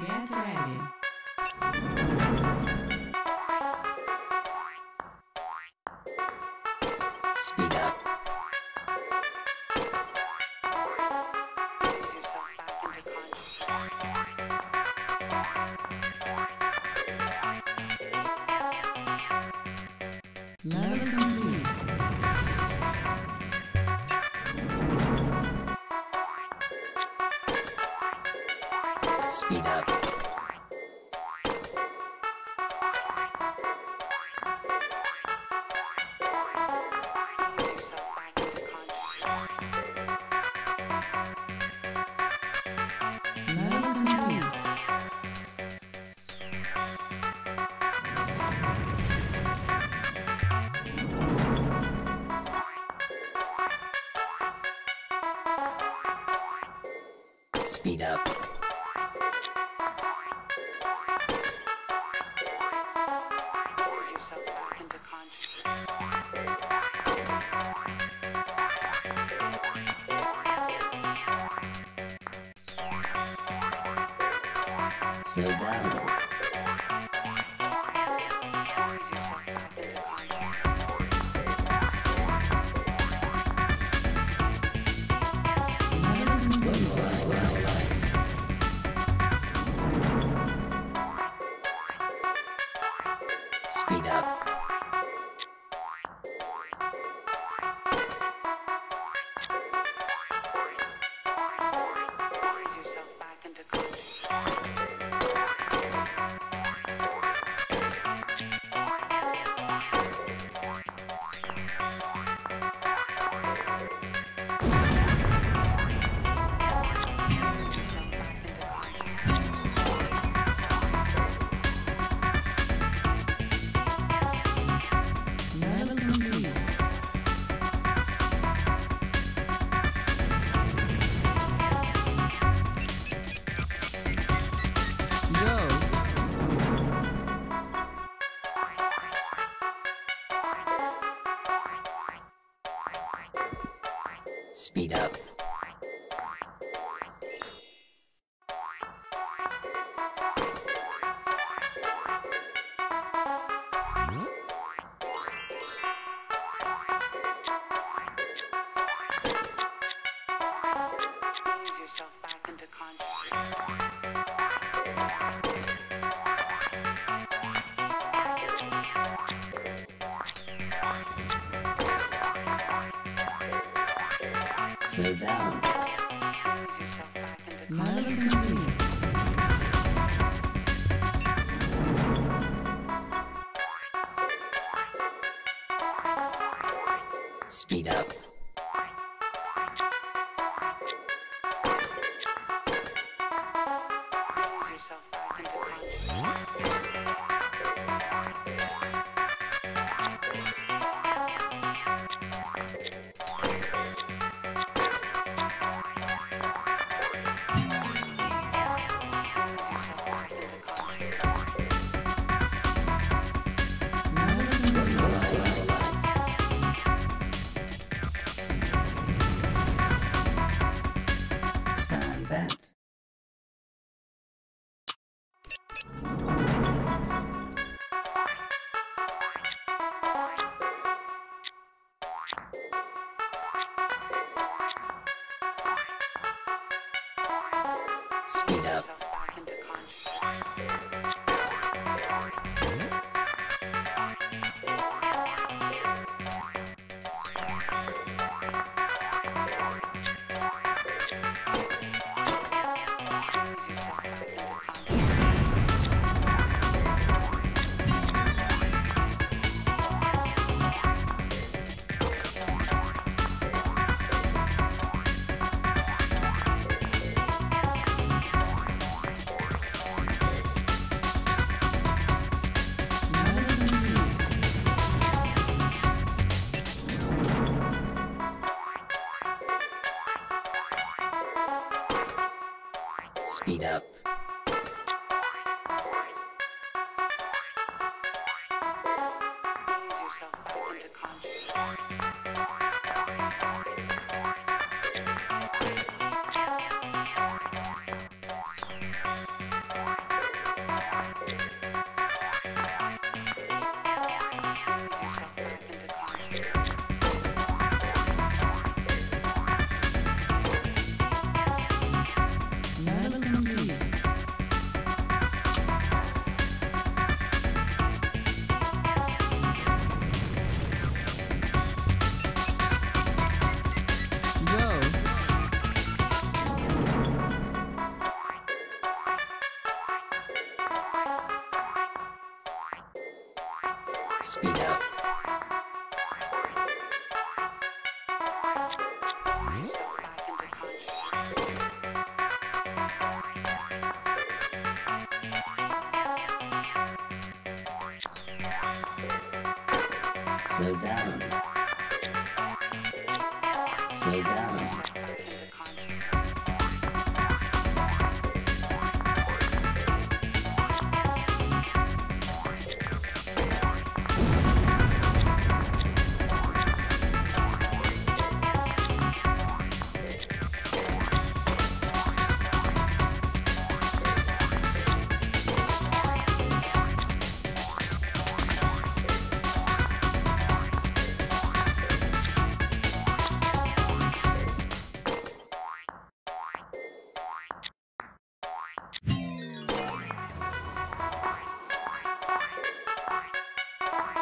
Get ready. Speed up. Level complete. Speed up. Speed up. Slow. Speed up. Speed up. Slow down. Speed up. Speed up. Speed up. Speed up. Slow down. Slow down.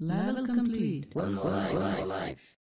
Level complete. One more life. One more life.